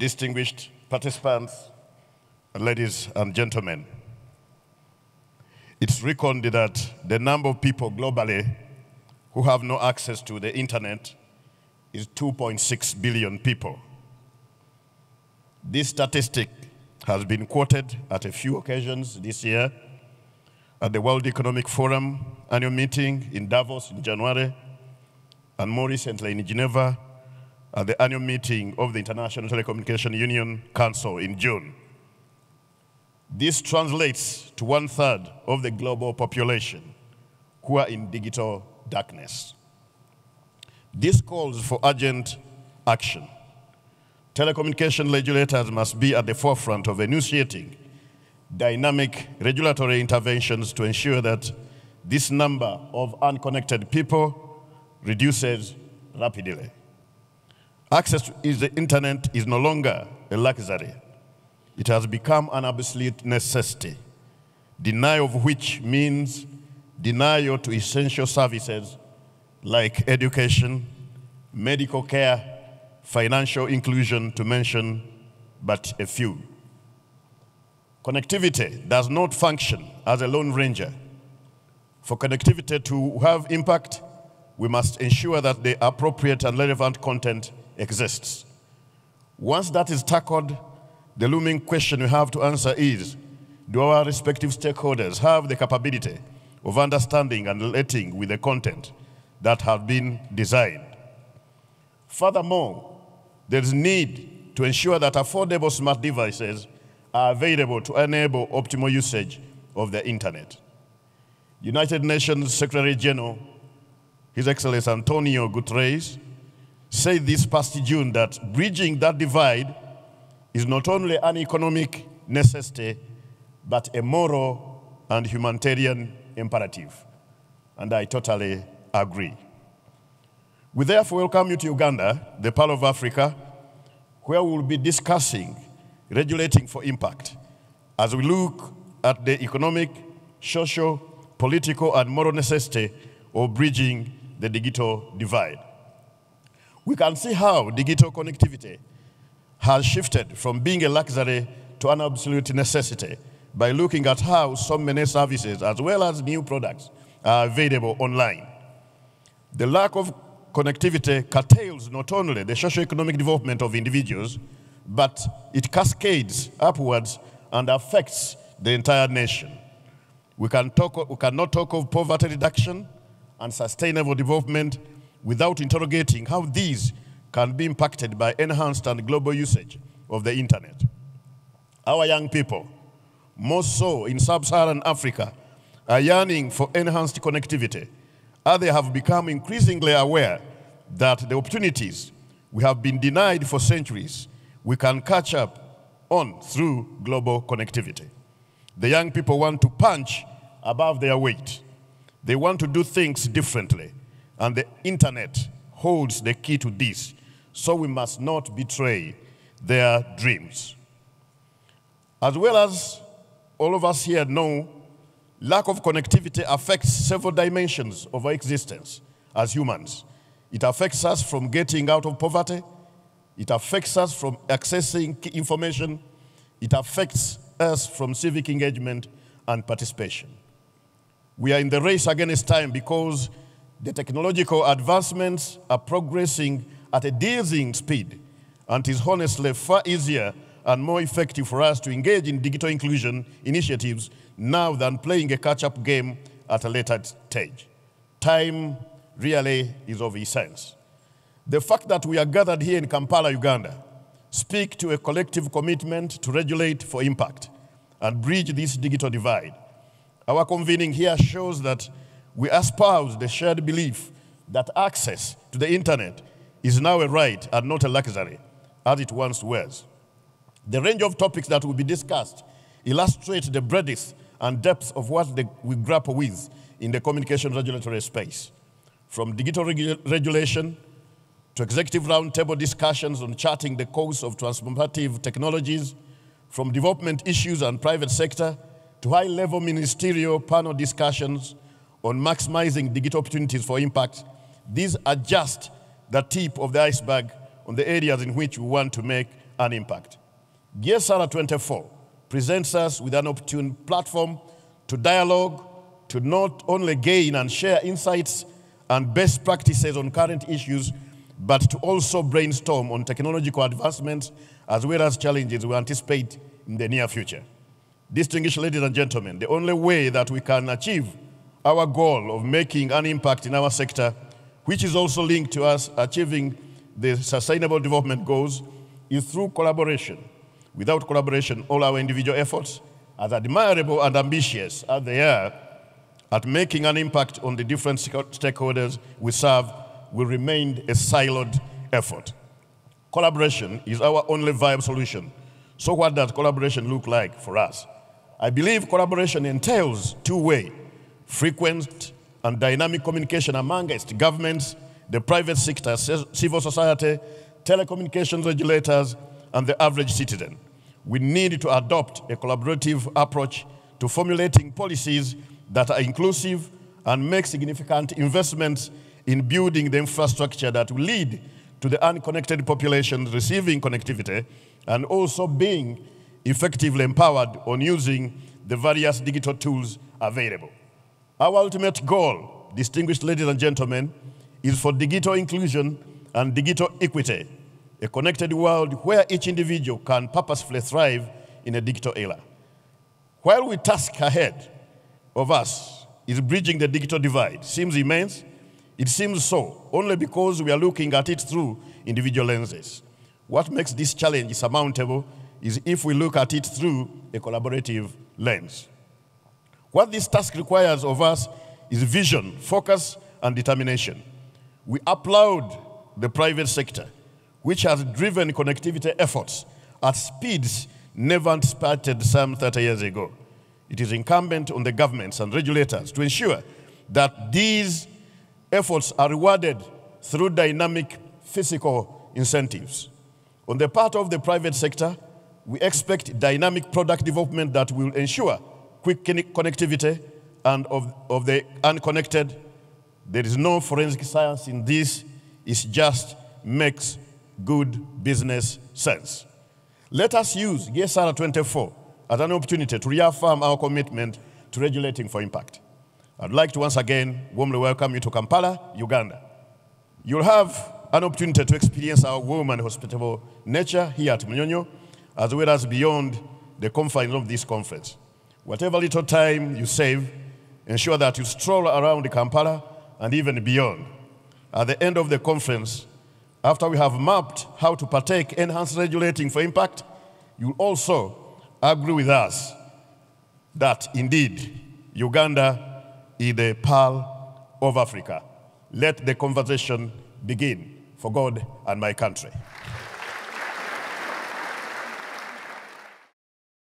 distinguished participants, ladies and gentlemen. It's reckoned that the number of people globally who have no access to the internet is 2.6 billion people. This statistic has been quoted at a few occasions this year at the World Economic Forum annual meeting in Davos in January, and more recently in Geneva at the annual meeting of the International Telecommunication Union Council in June. This translates to one third of the global population who are in digital darkness. This calls for urgent action. Telecommunication regulators must be at the forefront of initiating dynamic regulatory interventions to ensure that this number of unconnected people reduces rapidly. Access to the internet is no longer a luxury. It has become an absolute necessity, denial of which means denial to essential services like education, medical care, financial inclusion, to mention but a few. Connectivity does not function as a lone ranger. For connectivity to have impact, we must ensure that the appropriate and relevant content exists. Once that is tackled, the looming question we have to answer is, do our respective stakeholders have the capability of understanding and relating with the content that have been designed? Furthermore, there is need to ensure that affordable smart devices are available to enable optimal usage of the internet. United Nations Secretary General, His Excellency Antonio Guterres, said this past June that bridging that divide is not only an economic necessity, but a moral and humanitarian imperative. And I totally agree. We therefore welcome you to Uganda, the Pearl of Africa, where we will be discussing regulating for impact as we look at the economic, social, political, and moral necessity of bridging the digital divide. We can see how digital connectivity has shifted from being a luxury to an absolute necessity by looking at how so many services as well as new products are available online. The lack of connectivity curtails not only the socio-economic development of individuals, but it cascades upwards and affects the entire nation. We, can talk, we cannot talk of poverty reduction and sustainable development without interrogating how these can be impacted by enhanced and global usage of the internet. Our young people, more so in sub-Saharan Africa, are yearning for enhanced connectivity, as they have become increasingly aware that the opportunities we have been denied for centuries we can catch up on through global connectivity. The young people want to punch above their weight. They want to do things differently. And the internet holds the key to this. So we must not betray their dreams. As well as all of us here know, lack of connectivity affects several dimensions of our existence as humans. It affects us from getting out of poverty, it affects us from accessing information. It affects us from civic engagement and participation. We are in the race against time because the technological advancements are progressing at a dizzying speed, and it is honestly far easier and more effective for us to engage in digital inclusion initiatives now than playing a catch-up game at a later stage. Time really is of essence. The fact that we are gathered here in Kampala, Uganda, speak to a collective commitment to regulate for impact and bridge this digital divide. Our convening here shows that we espouse the shared belief that access to the internet is now a right and not a luxury, as it once was. The range of topics that will be discussed illustrate the breadth and depth of what we grapple with in the communication regulatory space. From digital regu regulation to executive roundtable discussions on charting the course of transformative technologies, from development issues and private sector to high-level ministerial panel discussions on maximizing digital opportunities for impact, these are just the tip of the iceberg on the areas in which we want to make an impact. GSR 24 presents us with an opportune platform to dialogue, to not only gain and share insights and best practices on current issues, but to also brainstorm on technological advancements as well as challenges we anticipate in the near future. Distinguished ladies and gentlemen, the only way that we can achieve our goal of making an impact in our sector, which is also linked to us achieving the sustainable development goals, is through collaboration. Without collaboration, all our individual efforts, as admirable and ambitious as they are, at making an impact on the different stakeholders we serve will remain a siloed effort. Collaboration is our only viable solution. So what does collaboration look like for us? I believe collaboration entails two-way, frequent and dynamic communication amongst governments, the private sector, civil society, telecommunications regulators, and the average citizen. We need to adopt a collaborative approach to formulating policies that are inclusive and make significant investments in building the infrastructure that will lead to the unconnected population receiving connectivity and also being effectively empowered on using the various digital tools available. Our ultimate goal, distinguished ladies and gentlemen, is for digital inclusion and digital equity, a connected world where each individual can purposefully thrive in a digital era. While we task ahead of us is bridging the digital divide, seems immense, it seems so, only because we are looking at it through individual lenses. What makes this challenge surmountable is if we look at it through a collaborative lens. What this task requires of us is vision, focus, and determination. We applaud the private sector, which has driven connectivity efforts at speeds never anticipated some 30 years ago. It is incumbent on the governments and regulators to ensure that these efforts are rewarded through dynamic physical incentives. On the part of the private sector, we expect dynamic product development that will ensure quick connectivity and of, of the unconnected. There is no forensic science in this. It just makes good business sense. Let us use GSR 24 as an opportunity to reaffirm our commitment to regulating for impact. I'd like to once again warmly welcome you to Kampala, Uganda. You'll have an opportunity to experience our warm and hospitable nature here at Munyonyo, as well as beyond the confines of this conference. Whatever little time you save, ensure that you stroll around Kampala and even beyond. At the end of the conference, after we have mapped how to partake enhanced regulating for impact, you also agree with us that indeed Uganda is the pearl of Africa. Let the conversation begin for God and my country.